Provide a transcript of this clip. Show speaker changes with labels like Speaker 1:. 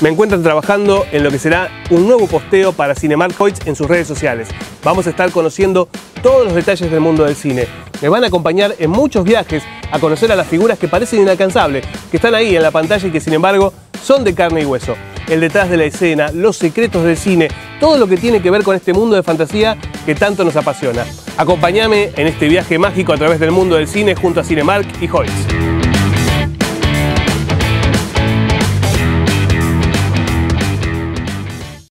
Speaker 1: me encuentran trabajando en lo que será un nuevo posteo para Cinemark Hoyts en sus redes sociales. Vamos a estar conociendo todos los detalles del mundo del cine. Me van a acompañar en muchos viajes a conocer a las figuras que parecen inalcanzables, que están ahí en la pantalla y que sin embargo son de carne y hueso. El detrás de la escena, los secretos del cine, todo lo que tiene que ver con este mundo de fantasía que tanto nos apasiona. Acompáñame en este viaje mágico a través del mundo del cine junto a Cinemark y Hoyts.